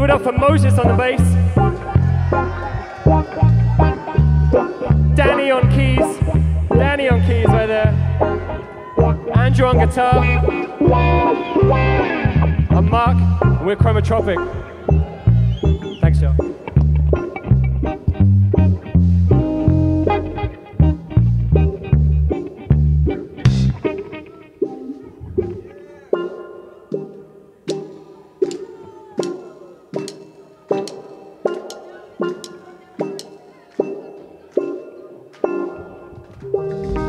Moses on the bass. Danny on keys. Danny on keys right there. Andrew on guitar. I'm Mark, and we're Chromatropic. Música